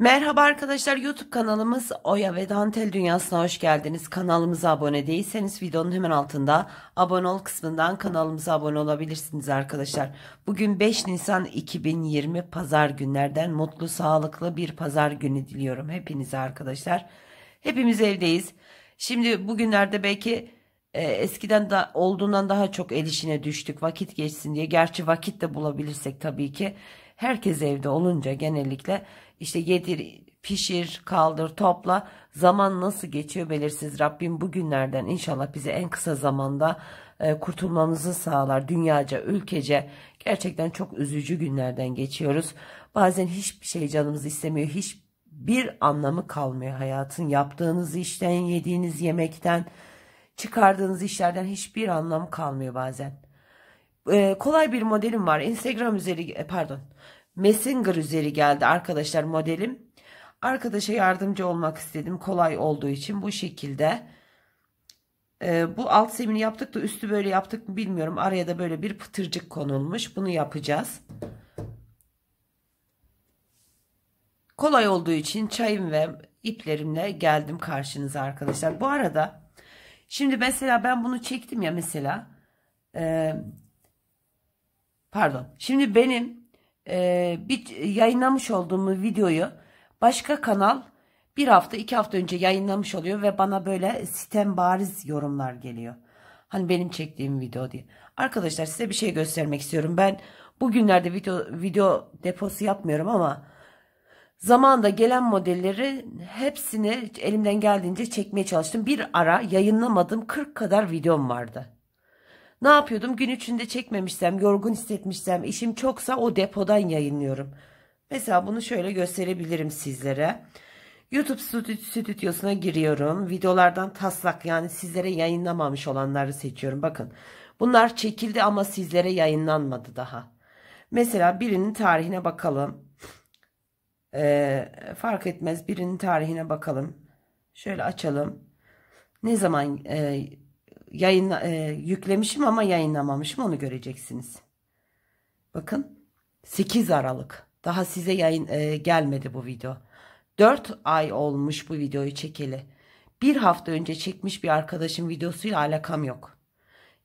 Merhaba arkadaşlar YouTube kanalımız Oya ve Dantel Dünyası'na hoş geldiniz. Kanalımıza abone değilseniz videonun hemen altında abone ol kısmından kanalımıza abone olabilirsiniz arkadaşlar. Bugün 5 Nisan 2020 pazar günlerden mutlu sağlıklı bir pazar günü diliyorum hepinize arkadaşlar. Hepimiz evdeyiz. Şimdi bugünlerde belki e, eskiden da olduğundan daha çok el işine düştük vakit geçsin diye. Gerçi vakit de bulabilirsek tabii ki herkes evde olunca genellikle işte yedir, pişir, kaldır, topla. Zaman nasıl geçiyor belirsiz. Rabbim bugünlerden inşallah bize en kısa zamanda e, kurtulmamızı sağlar. Dünyaca, ülkece gerçekten çok üzücü günlerden geçiyoruz. Bazen hiçbir şey canımız istemiyor. Hiçbir anlamı kalmıyor hayatın. Yaptığınız işten, yediğiniz yemekten, çıkardığınız işlerden hiçbir anlam kalmıyor bazen. Ee, kolay bir modelim var. Instagram üzeri e, pardon Messenger üzeri geldi arkadaşlar modelim. Arkadaşa yardımcı olmak istedim. Kolay olduğu için bu şekilde. Ee, bu alt zemini yaptık da üstü böyle yaptık mı bilmiyorum. Araya da böyle bir pıtırcık konulmuş. Bunu yapacağız. Kolay olduğu için çayım ve iplerimle geldim karşınıza arkadaşlar. Bu arada şimdi mesela ben bunu çektim ya mesela. E, pardon. Şimdi benim e, bir yayınlamış olduğum videoyu başka kanal bir hafta iki hafta önce yayınlamış oluyor ve bana böyle sitem bariz yorumlar geliyor. Hani benim çektiğim video diye. Arkadaşlar size bir şey göstermek istiyorum. Ben bugünlerde video, video deposu yapmıyorum ama zamanda gelen modelleri hepsini elimden geldiğince çekmeye çalıştım. Bir ara yayınlamadım 40 kadar videom vardı. Ne yapıyordum? Gün içinde çekmemişsem, yorgun hissetmişsem, işim çoksa o depodan yayınlıyorum. Mesela bunu şöyle gösterebilirim sizlere. YouTube stüdyosuna giriyorum. Videolardan taslak yani sizlere yayınlamamış olanları seçiyorum. Bakın bunlar çekildi ama sizlere yayınlanmadı daha. Mesela birinin tarihine bakalım. Ee, fark etmez birinin tarihine bakalım. Şöyle açalım. Ne zaman e, yayınla, e, yüklemişim ama yayınlamamışım onu göreceksiniz. Bakın 8 Aralık. Daha size yayın e, gelmedi bu video. 4 ay olmuş bu videoyu çekeli. Bir hafta önce çekmiş bir arkadaşım videosuyla alakam yok.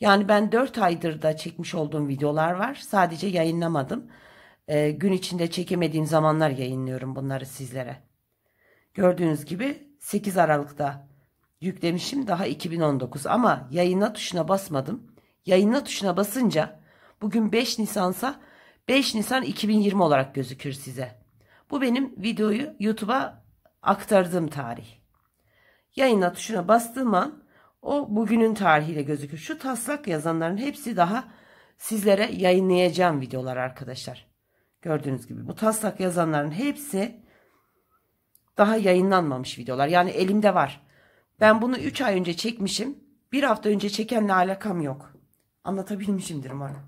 Yani ben 4 aydır da çekmiş olduğum videolar var. Sadece yayınlamadım. E, gün içinde çekemediğim zamanlar yayınlıyorum bunları sizlere. Gördüğünüz gibi 8 Aralık'ta yüklemişim daha 2019 ama yayına tuşuna basmadım. Yayına tuşuna basınca bugün 5 Nisan'sa 5 Nisan 2020 olarak gözükür size. Bu benim videoyu YouTube'a aktardığım tarih. Yayına tuşuna bastığım an o bugünün tarihiyle gözükür. Şu taslak yazanların hepsi daha sizlere yayınlayacağım videolar arkadaşlar. Gördüğünüz gibi bu taslak yazanların hepsi daha yayınlanmamış videolar. Yani elimde var. Ben bunu 3 ay önce çekmişim. Bir hafta önce çekenle alakam yok. Anlatabilmişimdir umarım.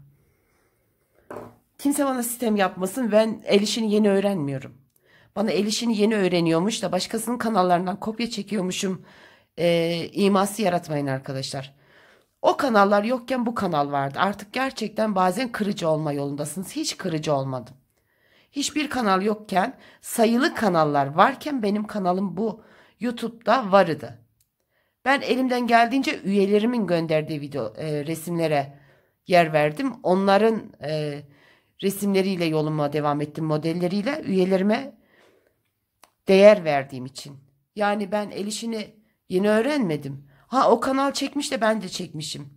Kimse bana sistem yapmasın. Ben el işini yeni öğrenmiyorum. Bana el işini yeni öğreniyormuş da başkasının kanallarından kopya çekiyormuşum. E, iması yaratmayın arkadaşlar. O kanallar yokken bu kanal vardı. Artık gerçekten bazen kırıcı olma yolundasınız. Hiç kırıcı olmadım. Hiçbir kanal yokken sayılı kanallar varken benim kanalım bu YouTube'da vardı. Ben elimden geldiğince üyelerimin gönderdiği video e, resimlere yer verdim. Onların e, resimleriyle yoluma devam ettim modelleriyle üyelerime değer verdiğim için. Yani ben el işini yeni öğrenmedim. Ha o kanal çekmiş de ben de çekmişim.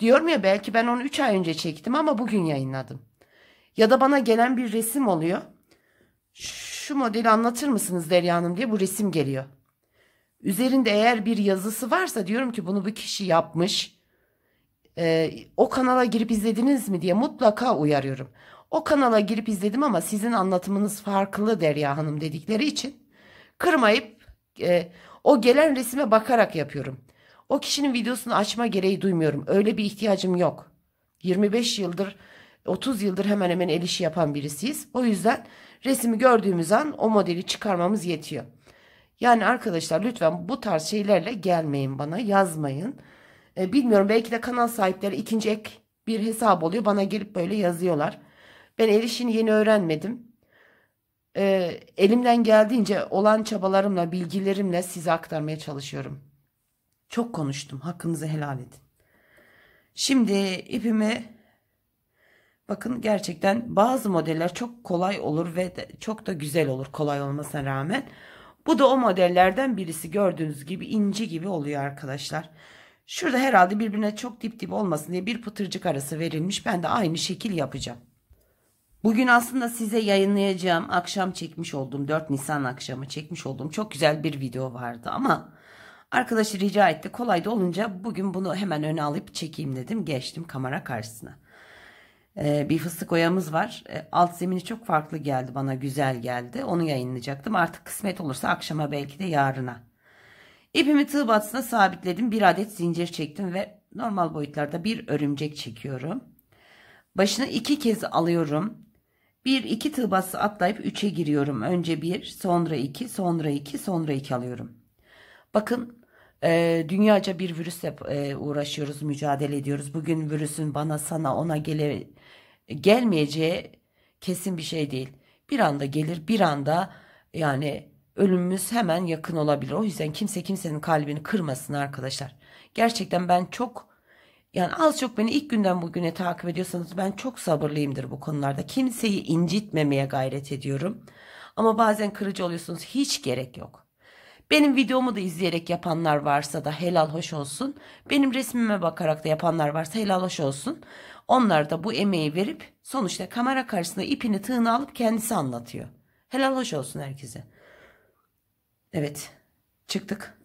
Diyorum ya belki ben onu 3 ay önce çektim ama bugün yayınladım. Ya da bana gelen bir resim oluyor. Şu modeli anlatır mısınız Derya Hanım diye bu resim geliyor. Üzerinde eğer bir yazısı varsa diyorum ki bunu bu kişi yapmış. Ee, o kanala girip izlediniz mi diye mutlaka uyarıyorum. O kanala girip izledim ama sizin anlatımınız farklı Derya Hanım dedikleri için kırmayıp e, o gelen resime bakarak yapıyorum. O kişinin videosunu açma gereği duymuyorum. Öyle bir ihtiyacım yok. 25 yıldır 30 yıldır hemen hemen el işi yapan birisiyiz. O yüzden resmi gördüğümüz an o modeli çıkarmamız yetiyor. Yani arkadaşlar lütfen bu tarz şeylerle gelmeyin bana yazmayın. E, bilmiyorum belki de kanal sahipleri ikinci ek bir hesap oluyor. Bana gelip böyle yazıyorlar. Ben el işini yeni öğrenmedim. e, elimden geldiğince olan çabalarımla, bilgilerimle size aktarmaya çalışıyorum. Çok konuştum. Hakkınızı helal edin. Şimdi ipimi bakın gerçekten bazı modeller çok kolay olur ve çok da güzel olur kolay olmasına rağmen. Bu da o modellerden birisi gördüğünüz gibi inci gibi oluyor arkadaşlar. Şurada herhalde birbirine çok dip dip olmasın diye bir pıtırcık arası verilmiş. Ben de aynı şekil yapacağım. Bugün aslında size yayınlayacağım akşam çekmiş olduğum 4 Nisan akşamı çekmiş olduğum çok güzel bir video vardı ama arkadaşı rica etti kolay da olunca bugün bunu hemen öne alıp çekeyim dedim geçtim kamera karşısına. Ee, bir fıstık oyamız var ee, alt zemini çok farklı geldi bana güzel geldi onu yayınlayacaktım artık kısmet olursa akşama belki de yarına. İpimi tığ batısına sabitledim bir adet zincir çektim ve normal boyutlarda bir örümcek çekiyorum. Başını iki kez alıyorum. Bir iki tığ bası atlayıp 3'e giriyorum. Önce bir, sonra iki, sonra iki, sonra iki alıyorum. Bakın e, dünyaca bir virüsle e, uğraşıyoruz, mücadele ediyoruz. Bugün virüsün bana, sana, ona gele, gelmeyeceği kesin bir şey değil. Bir anda gelir, bir anda yani ölümümüz hemen yakın olabilir. O yüzden kimse kimsenin kalbini kırmasın arkadaşlar. Gerçekten ben çok yani az çok beni ilk günden bugüne takip ediyorsanız ben çok sabırlıyımdır bu konularda. Kimseyi incitmemeye gayret ediyorum. Ama bazen kırıcı oluyorsunuz. Hiç gerek yok. Benim videomu da izleyerek yapanlar varsa da helal hoş olsun. Benim resmime bakarak da yapanlar varsa helal hoş olsun. Onlar da bu emeği verip sonuçta kamera karşısında ipini tığını alıp kendisi anlatıyor. Helal hoş olsun herkese. Evet çıktık.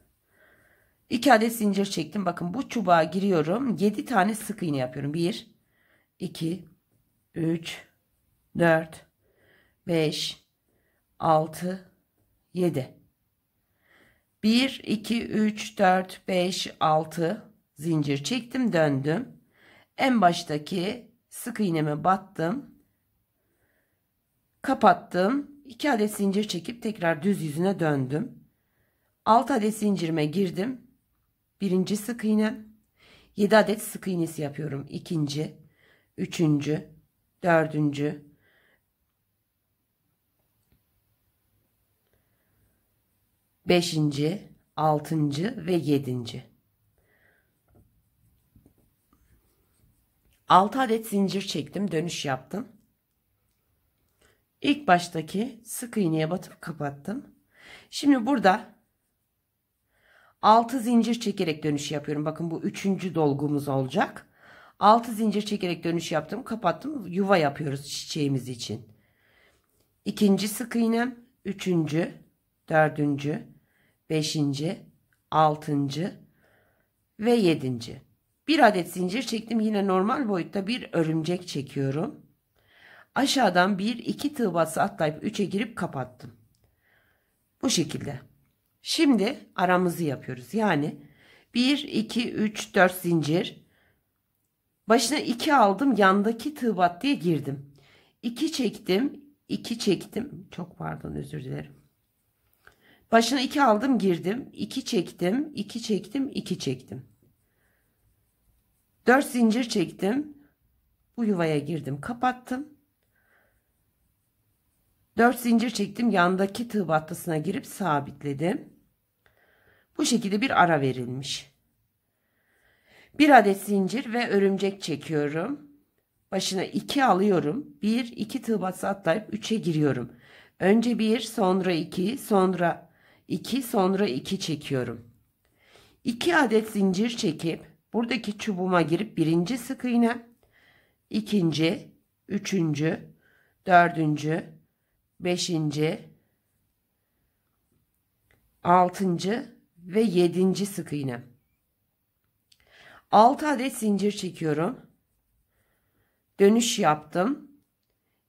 2 adet zincir çektim. Bakın bu çubuğa giriyorum. 7 tane sık iğne yapıyorum. 1 2 3 4 5 6 7 1 2 3 4 5 6 zincir çektim, döndüm. En baştaki sık iğneme battım. Kapattım. 2 adet zincir çekip tekrar düz yüzüne döndüm. 6 adet zincirime girdim birinci sık iğne 7 adet sık iğnesi yapıyorum ikinci üçüncü dördüncü beşinci altıncı ve yedinci 6 adet zincir çektim dönüş yaptım İlk baştaki sık iğneye batıp kapattım şimdi burada 6 zincir çekerek dönüş yapıyorum. Bakın bu üçüncü dolgumuz olacak. 6 zincir çekerek dönüş yaptım. Kapattım. Yuva yapıyoruz çiçeğimiz için. İkinci sık iğnem. Üçüncü. Dördüncü. Beşinci. Altıncı. Ve yedinci. Bir adet zincir çektim. Yine normal boyutta bir örümcek çekiyorum. Aşağıdan bir iki tığ bası atlayıp üçe girip kapattım. Bu şekilde. Şimdi aramızı yapıyoruz. Yani 1, 2, 3, 4 zincir. Başına 2 aldım. Yandaki tığ bat diye girdim. 2 çektim. 2 çektim. Çok pardon özür dilerim. Başına 2 aldım girdim. 2 çektim. 2 çektim. 2 çektim. 4 zincir çektim. Bu yuvaya girdim. Kapattım. 4 zincir çektim. Yandaki tığ battısına girip sabitledim. Bu şekilde bir ara verilmiş. Bir adet zincir ve örümcek çekiyorum. Başına 2 alıyorum. 1 2 tığ batsı atlayıp 3'e giriyorum. Önce 1 sonra 2 sonra 2 sonra 2 çekiyorum. 2 adet zincir çekip buradaki çubuğuma girip birinci sık iğne, ikinci, üçüncü, dördüncü, beşinci, altıncı ve 7. sık iğne. 6 adet zincir çekiyorum. Dönüş yaptım.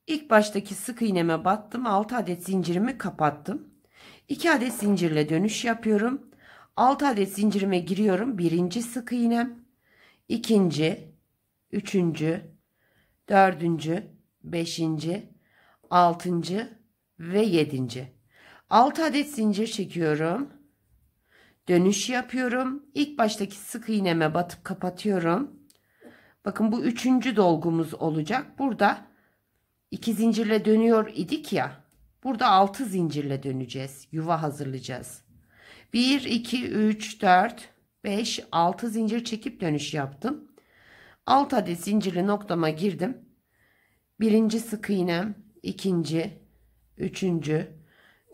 İlk baştaki sık iğneme battım. 6 adet zincirimi kapattım. 2 adet zincirle dönüş yapıyorum. 6 adet zincirime giriyorum. Birinci sık iğnem. ikinci, üçüncü, dördüncü, beşinci, altıncı ve yedinci. 6 adet zincir çekiyorum dönüş yapıyorum. İlk baştaki sık iğneme batıp kapatıyorum. Bakın bu üçüncü dolgumuz olacak. Burada iki zincirle dönüyor idik ya. Burada 6 zincirle döneceğiz. Yuva hazırlayacağız. 1, 2, 3, 4, 5, 6 zincir çekip dönüş yaptım. 6 adet zincirli noktama girdim. Birinci sık iğnem, ikinci, üçüncü,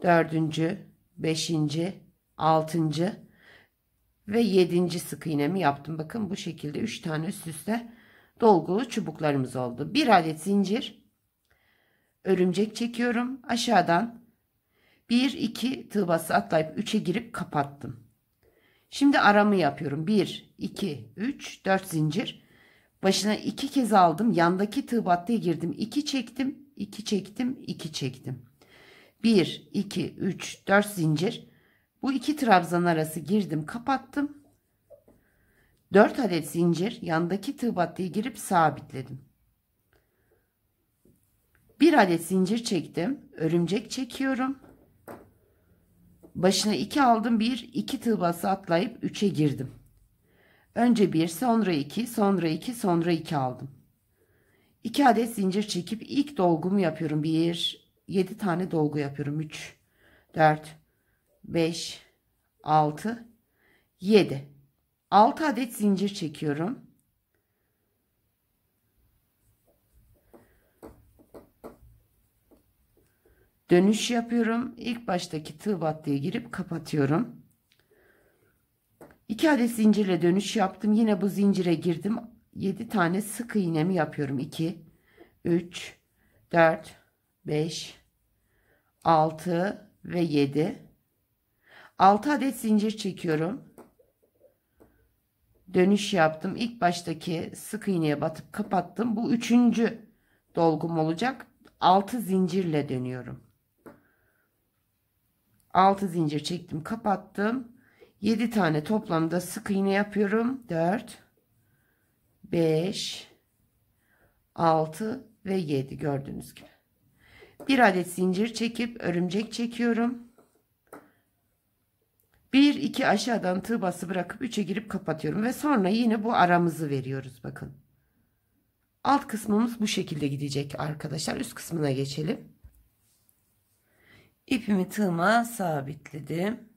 dördüncü, beşinci, altıncı ve yedinci sık iğnemi yaptım. Bakın bu şekilde üç tane üst üste dolgulu çubuklarımız oldu. Bir adet zincir, örümcek çekiyorum. Aşağıdan 1 2 tığ bası atlayıp 3'e girip kapattım. Şimdi aramı yapıyorum. 1 2 3 4 zincir. Başına 2 kez aldım. Yandaki tığ battıya girdim. 2 çektim, 2 çektim, 2 çektim. 1 2 3 4 zincir. Bu iki trabzan arası girdim, kapattım. 4 adet zincir yandaki tığ battıya girip sabitledim. Bir adet zincir çektim. Örümcek çekiyorum. Başına 2 aldım. 1 2 tığ bası atlayıp 3'e girdim. Önce 1, sonra 2, sonra 2, sonra 2 aldım. 2 adet zincir çekip ilk dolgumu yapıyorum. 1 7 tane dolgu yapıyorum. 3 4 5 6 7 6 adet zincir çekiyorum. Dönüş yapıyorum. İlk baştaki tığ battıya girip kapatıyorum. 2 adet zincirle dönüş yaptım. Yine bu zincire girdim. 7 tane sık iğnemi yapıyorum. 2 3 4 5 6 ve 7 6 adet zincir çekiyorum. Dönüş yaptım. İlk baştaki sık iğneye batıp kapattım. Bu üçüncü dolgum olacak. 6 zincirle dönüyorum. 6 zincir çektim kapattım. 7 tane toplamda sık iğne yapıyorum. 4 5 6 ve 7 gördüğünüz gibi. Bir adet zincir çekip örümcek çekiyorum. 1 2 aşağıdan tığ bası bırakıp 3'e girip kapatıyorum ve sonra yine bu aramızı veriyoruz bakın. Alt kısmımız bu şekilde gidecek arkadaşlar. Üst kısmına geçelim ipimi tığıma sabitledim.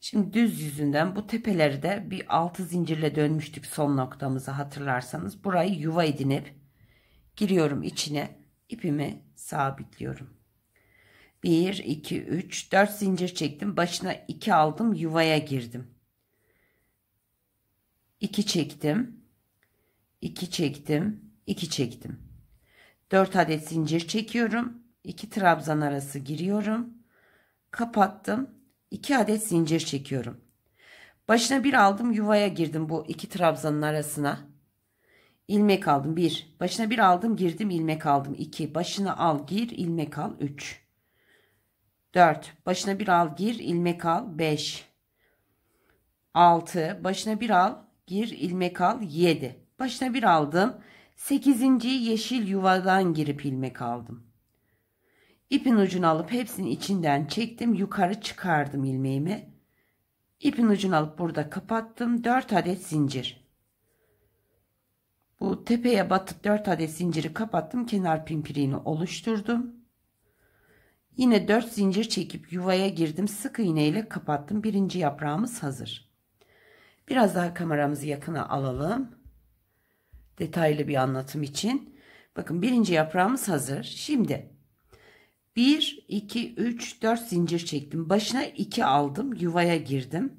Şimdi düz yüzünden bu tepeleri de bir altı zincirle dönmüştük son noktamızı hatırlarsanız. Burayı yuva edinip giriyorum içine ipimi sabitliyorum. 1 2 3 4 zincir çektim. Başına 2 aldım, yuvaya girdim. 2 çektim. 2 çektim, 2 çektim. 4 adet zincir çekiyorum. 2 trabzan arası giriyorum. Kapattım. 2 adet zincir çekiyorum. Başına bir aldım yuvaya girdim bu iki trabzanın arasına. ilmek aldım 1. Başına bir aldım girdim ilmek aldım 2. Başına al gir ilmek al 3. 4. Başına bir al gir ilmek al 5. 6. Başına bir al gir ilmek al 7. Başına bir aldım 8. yeşil yuvadan girip ilmek aldım. İpin ucunu alıp hepsini içinden çektim. Yukarı çıkardım ilmeğimi. İpin ucunu alıp burada kapattım. 4 adet zincir. Bu tepeye batıp 4 adet zinciri kapattım. Kenar pimpiriğini oluşturdum. Yine 4 zincir çekip yuvaya girdim. Sık iğne ile kapattım. Birinci yaprağımız hazır. Biraz daha kameramızı yakına alalım detaylı bir anlatım için. Bakın birinci yaprağımız hazır. Şimdi 1, 2, 3, 4 zincir çektim. Başına 2 aldım. Yuvaya girdim.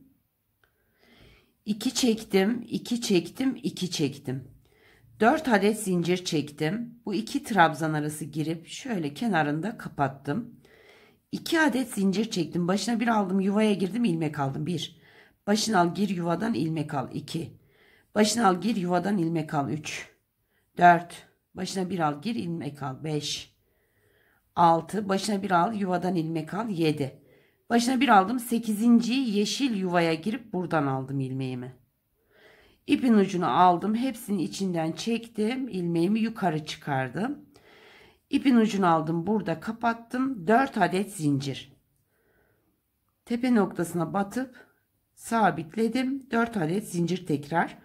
2 çektim, 2 çektim, 2 çektim. 4 adet zincir çektim. Bu iki trabzan arası girip şöyle kenarında kapattım. 2 adet zincir çektim. Başına bir aldım, yuvaya girdim, ilmek aldım. 1. Başına al, gir yuvadan ilmek al. 2. Başına al gir yuvadan ilmek al 3. 4. Başına bir al gir ilmek al 5. 6. Başına bir al yuvadan ilmek al 7. Başına bir aldım 8. yeşil yuvaya girip buradan aldım ilmeğimi. İpin ucunu aldım. Hepsini içinden çektim. ilmeğimi yukarı çıkardım. İpin ucunu aldım. Burada kapattım. 4 adet zincir. Tepe noktasına batıp sabitledim. 4 adet zincir tekrar.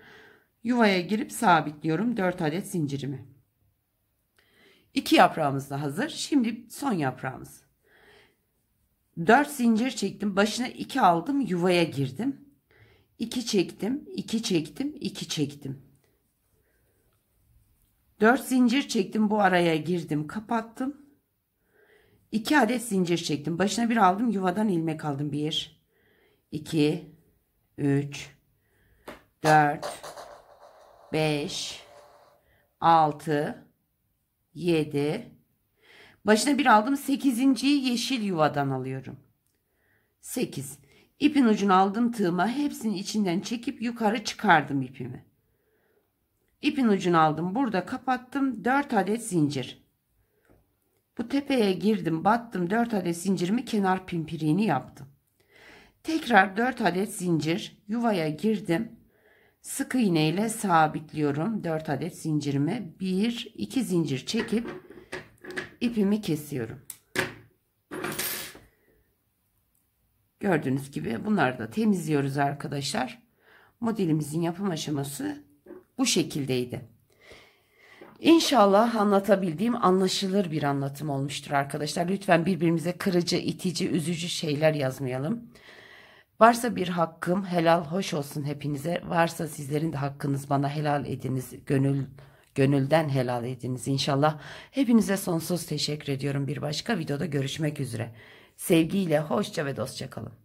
Yuvaya girip sabitliyorum 4 adet zincirimi. İki yaprağımız da hazır. Şimdi son yaprağımız. Dört zincir çektim. Başına iki aldım. Yuvaya girdim. İki çektim. iki çektim. iki çektim. Dört zincir çektim. Bu araya girdim. Kapattım. 2 adet zincir çektim. Başına bir aldım. Yuvadan ilmek aldım. 1 2 3 4 5 6 7 Başına bir aldım. 8.yi yeşil yuvadan alıyorum. 8 İpin ucunu aldım tığıma. Hepsini içinden çekip yukarı çıkardım ipimi. İpin ucunu aldım. Burada kapattım. 4 adet zincir. Bu tepeye girdim battım 4 adet zincirimi kenar pimpiriğini yaptım. Tekrar 4 adet zincir yuvaya girdim. Sık iğne ile sabitliyorum 4 adet zincirimi. 1 2 zincir çekip ipimi kesiyorum. Gördüğünüz gibi bunları da temizliyoruz arkadaşlar. Modelimizin yapım aşaması bu şekildeydi. İnşallah anlatabildiğim anlaşılır bir anlatım olmuştur arkadaşlar. Lütfen birbirimize kırıcı, itici, üzücü şeyler yazmayalım. Varsa bir hakkım helal hoş olsun hepinize. Varsa sizlerin de hakkınız bana helal ediniz. Gönül gönülden helal ediniz inşallah. Hepinize sonsuz teşekkür ediyorum. Bir başka videoda görüşmek üzere. Sevgiyle hoşça ve dostça kalın.